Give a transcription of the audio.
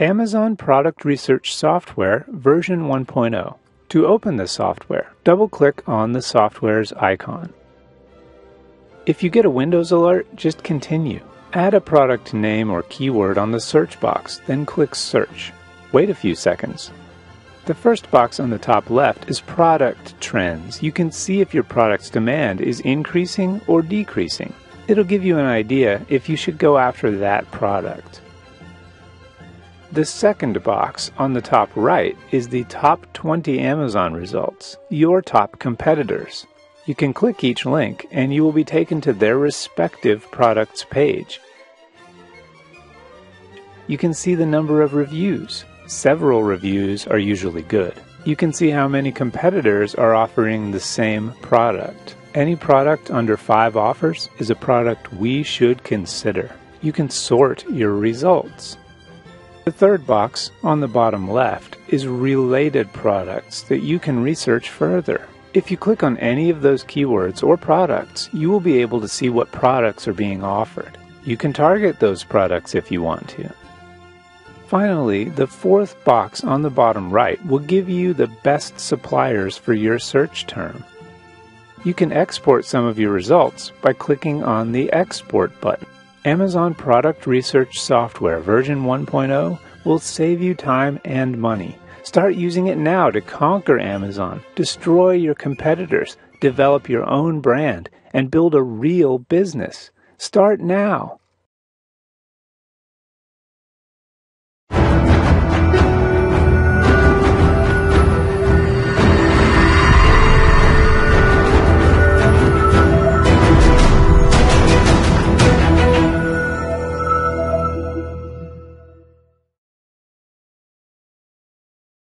Amazon Product Research Software version 1.0. To open the software, double-click on the software's icon. If you get a Windows alert, just continue. Add a product name or keyword on the search box, then click Search. Wait a few seconds. The first box on the top left is Product Trends. You can see if your product's demand is increasing or decreasing. It'll give you an idea if you should go after that product. The second box on the top right is the top 20 Amazon results, your top competitors. You can click each link and you will be taken to their respective products page. You can see the number of reviews. Several reviews are usually good. You can see how many competitors are offering the same product. Any product under five offers is a product we should consider. You can sort your results. The third box on the bottom left is related products that you can research further. If you click on any of those keywords or products, you will be able to see what products are being offered. You can target those products if you want to. Finally, the fourth box on the bottom right will give you the best suppliers for your search term. You can export some of your results by clicking on the Export button. Amazon Product Research Software version 1.0 will save you time and money. Start using it now to conquer Amazon, destroy your competitors, develop your own brand, and build a real business. Start now.